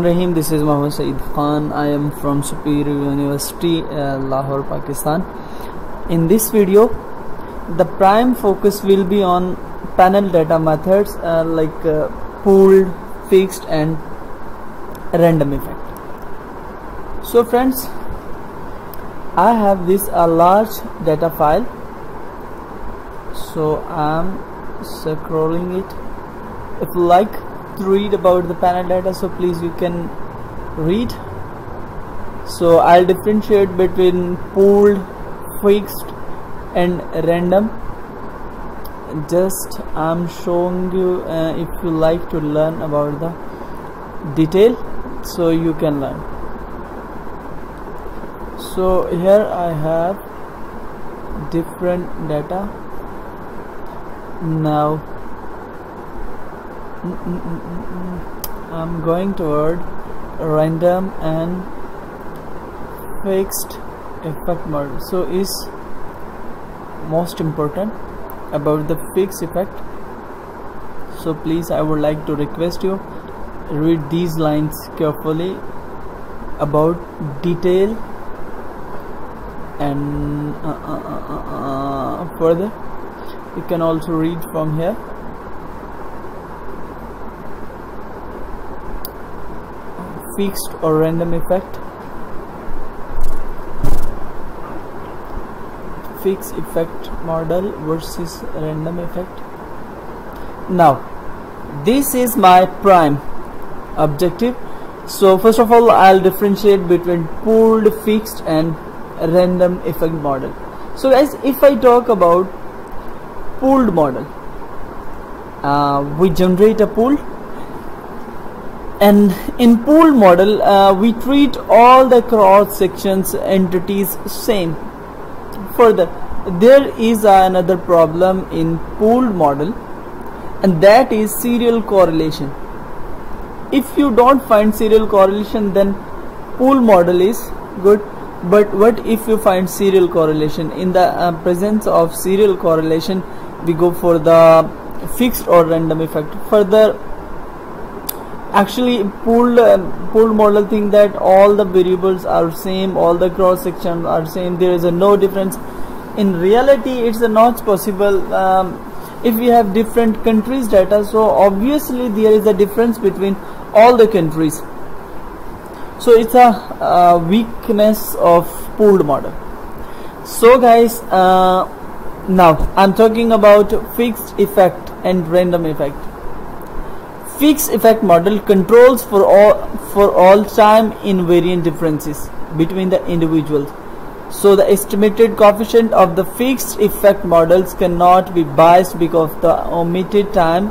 Rahim. This is Mohammed Saeed Khan. I am from Superior University, uh, Lahore, Pakistan. In this video, the prime focus will be on panel data methods uh, like uh, pooled, fixed, and random effect. So, friends, I have this a large data file. So, I'm scrolling it. If you like read about the panel data so please you can read. So I'll differentiate between pooled fixed and random. Just I'm showing you uh, if you like to learn about the detail so you can learn. So here I have different data. Now I'm going toward random and fixed effect model. So is most important about the fixed effect. So please I would like to request you read these lines carefully about detail and uh, uh, uh, uh, uh further. You can also read from here fixed or random effect. Fixed effect model versus random effect. Now this is my prime objective. So first of all I'll differentiate between pooled fixed and random effect model. So guys if I talk about pooled model uh, we generate a pool and in pool model uh, we treat all the cross sections entities same. Further there is another problem in pooled model and that is serial correlation. If you don't find serial correlation then pool model is good. But what if you find serial correlation? In the uh, presence of serial correlation we go for the fixed or random effect. Further actually pooled uh, pooled model think that all the variables are same all the cross sections are same there is a no difference. In reality it's not possible um, if we have different countries data so obviously there is a difference between all the countries. So it's a uh, weakness of pooled model. So guys uh, now i'm talking about fixed effect and random effect fixed effect model controls for all for all time invariant differences between the individuals. So the estimated coefficient of the fixed effect models cannot be biased because of the omitted time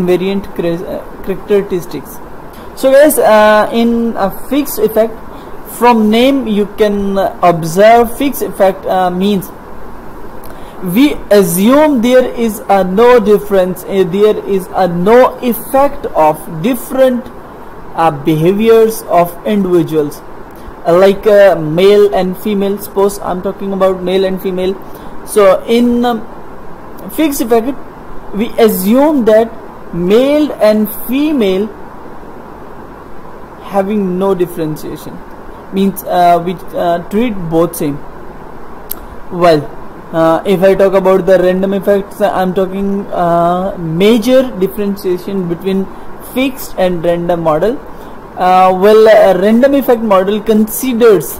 invariant uh, characteristics. So guys uh, in a fixed effect from name you can observe fixed effect uh, means we assume there is a no difference uh, there is a no effect of different uh, behaviors of individuals. Like uh, male and female suppose i'm talking about male and female. So in um, fixed effect we assume that male and female having no differentiation. Means uh, we uh, treat both same. Well uh, if I talk about the random effects I'm talking uh, major differentiation between fixed and random model. Uh, well a random effect model considers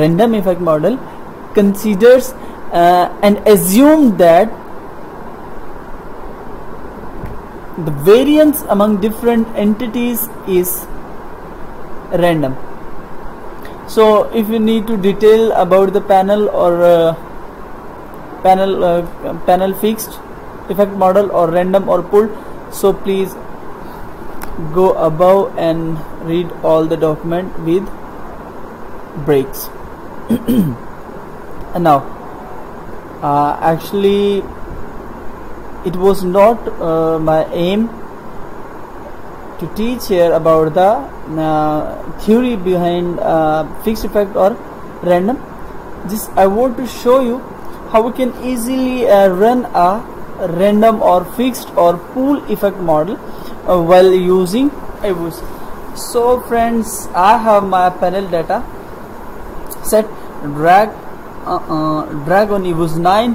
random effect model considers uh, and assume that the variance among different entities is random so if you need to detail about the panel or uh, panel uh, panel fixed effect model or random or pull so please go above and read all the document with breaks. And now uh, actually it was not uh, my aim to teach here about the uh, theory behind uh, fixed effect or random. Just I want to show you how we can easily uh, run a random or fixed or pool effect model uh, while using EViews. So friends, I have my panel data set. Drag uh, uh, drag on EViews 9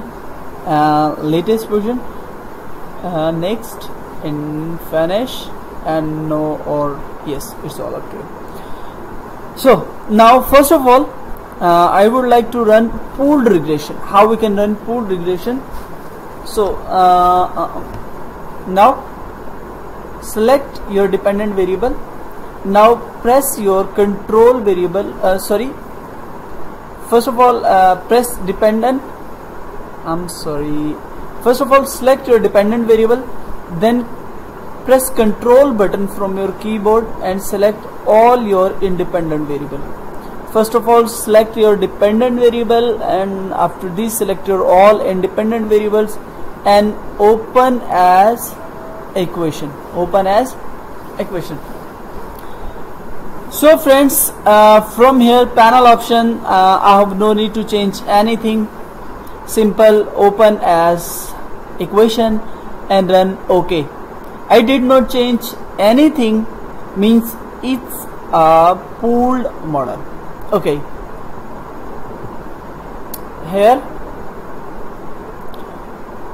uh, latest version. Next in finish and no or yes it's all okay so now first of all uh, I would like to run pooled regression. How we can run pooled regression? So uh, uh, now select your dependent variable. Now press your control variable uh, sorry. First of all uh, press dependent. I'm sorry. First of all select your dependent variable. Then press control button from your keyboard and select all your independent variable. First of all select your dependent variable and after this select your all independent variables and open as equation. Open as equation. So friends uh, from here panel option uh, I have no need to change anything. Simple open as equation and run OK I did not change anything means it's a pooled model. Okay. Here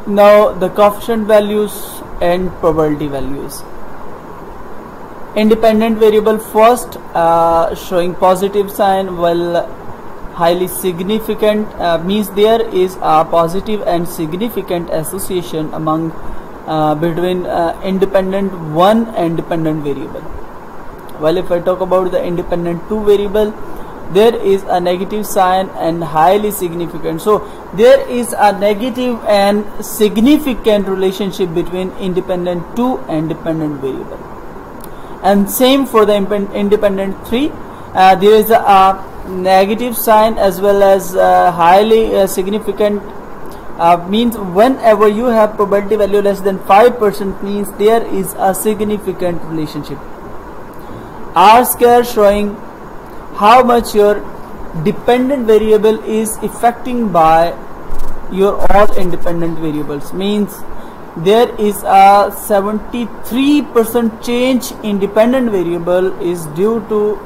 now the coefficient values and probability values. Independent variable first uh, showing positive sign while highly significant uh, means there is a positive and significant association among uh, between uh, independent one and dependent variable. While if I talk about the independent two variable there is a negative sign and highly significant. So there is a negative and significant relationship between independent 2 and dependent variable. And same for the independent 3 uh, there is a, a, negative sign as well as uh, highly uh, significant uh, means whenever you have probability value less than 5% means there is a significant relationship. R square showing how much your dependent variable is affecting by your all independent variables. Means there is a 73% change in dependent variable is due to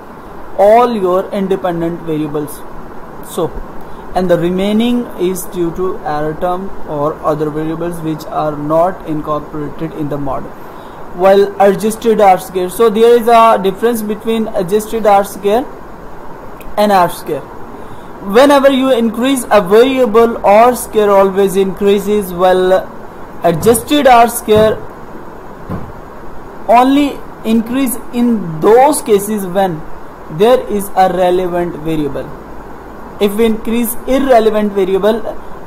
all your independent variables. So and the remaining is due to error term or other variables which are not incorporated in the model while adjusted R square so there is a difference between adjusted R square and R square. Whenever you increase a variable R square always increases while adjusted R square only increase in those cases when there is a relevant variable. If we increase irrelevant variable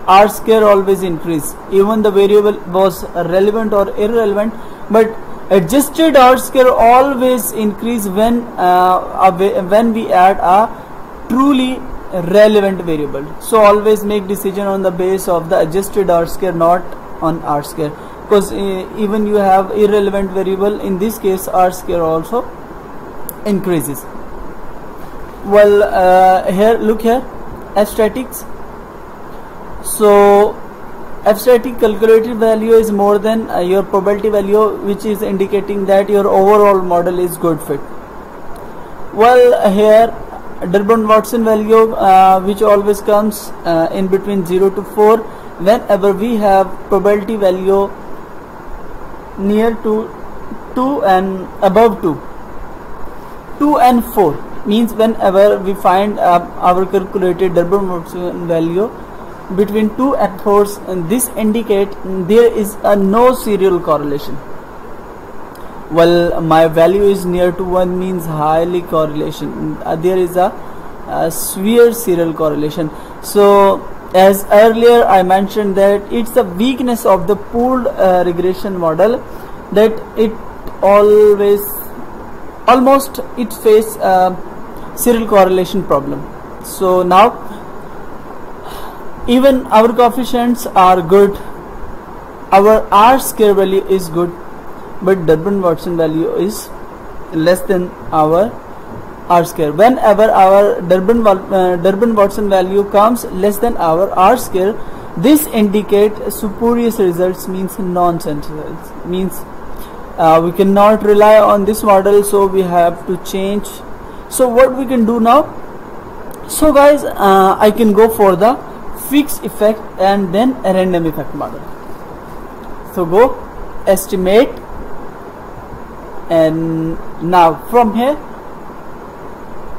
R square always increase. Even the variable was relevant or irrelevant but adjusted R square always increase when uh, when we add a truly relevant variable. So always make decision on the base of the adjusted R square not on R square. Because uh, even you have irrelevant variable in this case R square also increases. Well uh, here look here f so f static calculated value is more than uh, your probability value which is indicating that your overall model is good fit. Well here Durbin Watson value uh, which always comes uh, in between 0 to 4 whenever we have probability value near to 2 and above 2 2 and 4 means whenever we find uh, our calculated Durbin Watson value between 2 and 4 and this indicate there is a no serial correlation. Well my value is near to 1 means highly correlation. Uh, there is a, a severe serial correlation. So as earlier I mentioned that it's the weakness of the pooled uh, regression model that it always almost it face a serial correlation problem. So now even our coefficients are good. Our R square value is good but Durbin Watson value is less than our R square. Whenever our Durbin, uh, Durbin Watson value comes less than our R square, this indicate spurious results means nonsense results. Means uh, we cannot rely on this model so we have to change so what we can do now? So guys uh, I can go for the fixed effect and then a random effect model. So go estimate and now from here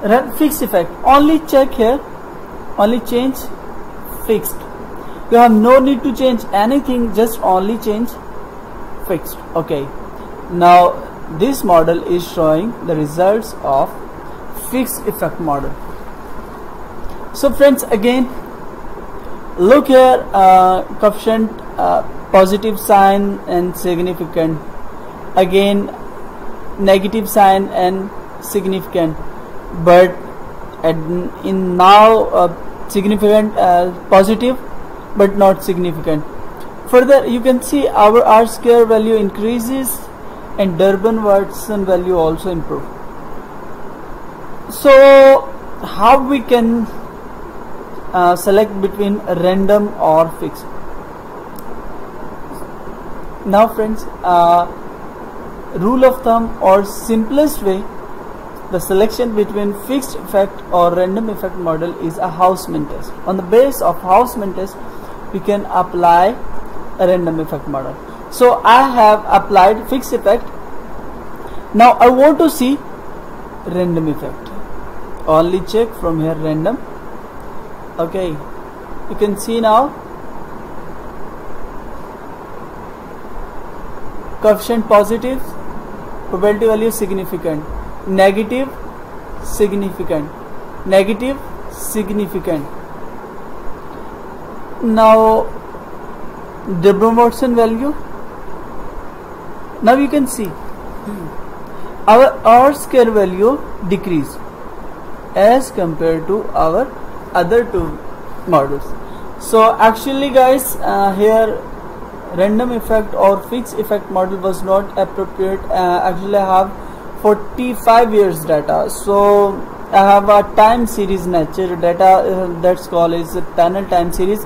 run fixed effect. Only check here only change fixed. You have no need to change anything just only change fixed. Okay. Now this model is showing the results of fixed effect model. So friends again look here uh, coefficient uh, positive sign and significant. Again negative sign and significant. But in now uh, significant uh, positive but not significant. Further you can see our r square value increases and Durbin Watson value also improve so how we can uh, select between random or fixed? Now friends uh, rule of thumb or simplest way the selection between fixed effect or random effect model is a Hausman test on the base of Hausman test we can apply a random effect model. So I have applied fixed effect. Now I want to see random effect only check from here random. Okay you can see now. Coefficient positive probability value significant. Negative significant. Negative significant. Now the Watson value. Now you can see. Hmm. Our R square value decrease as compared to our other two models. So actually guys uh, here random effect or fixed effect model was not appropriate. Uh, actually I have 45 years data. So I have a time series nature data uh, that's called is panel time series.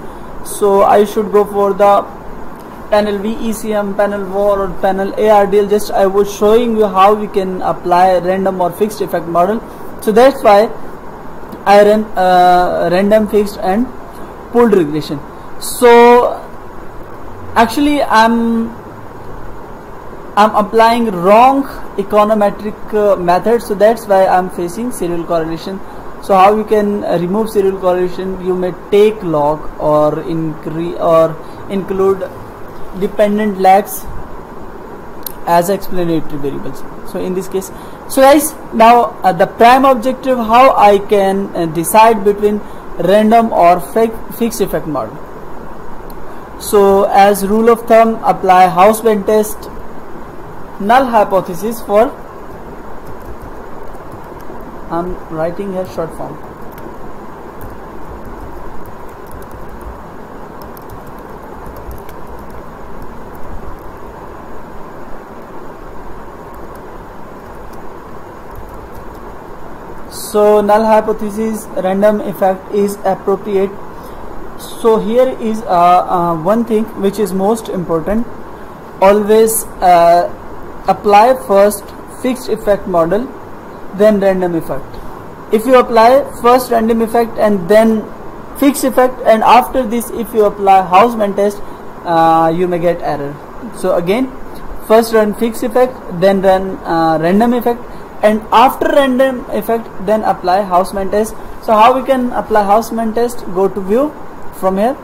So I should go for the panel VECM, panel VAR or panel ARDL just I was showing you how we can apply random or fixed effect model so that's why I run uh, random fixed and pooled regression. So actually I'm I'm applying wrong econometric uh, method. So that's why I'm facing serial correlation. So how you can remove serial correlation you may take log or increase or include dependent lags as explanatory variables. So in this case so guys now uh, the prime objective how I can uh, decide between random or fixed effect model. So as rule of thumb apply Hausman test null hypothesis for I'm writing here short form so null hypothesis random effect is appropriate. So here is uh, uh, one thing which is most important. Always uh, apply first fixed effect model then random effect. If you apply first random effect and then fixed effect and after this if you apply Hausman test uh, you may get error. So again first run fixed effect then run uh, random effect and after random effect then apply Hausman test. So how we can apply Hausman test? Go to view from here.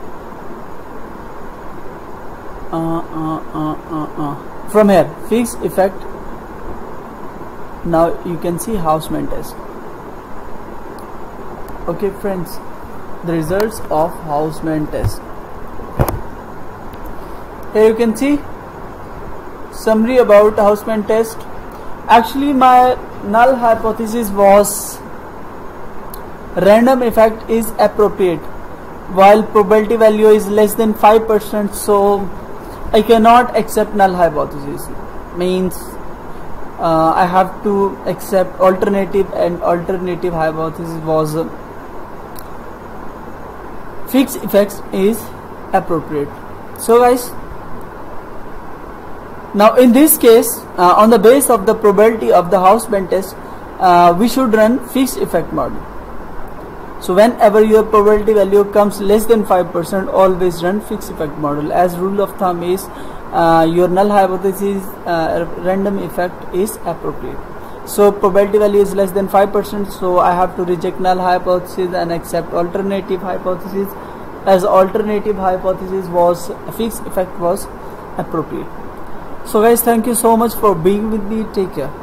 Uh, uh, uh, uh, uh. from here fix effect. Now you can see Hausman test. Okay friends the results of Hausman test. Here you can see summary about Hausman test actually my null hypothesis was random effect is appropriate while probability value is less than 5% so I cannot accept null hypothesis. Means uh, I have to accept alternative and alternative hypothesis was uh, fixed effects is appropriate. So guys now in this case uh, on the base of the probability of the Hausman test uh, we should run fixed effect model. So whenever your probability value comes less than 5% always run fixed effect model. As rule of thumb is uh, your null hypothesis uh, random effect is appropriate. So probability value is less than 5% so I have to reject null hypothesis and accept alternative hypothesis. As alternative hypothesis was fixed effect was appropriate so guys thank you so much for being with me. Take care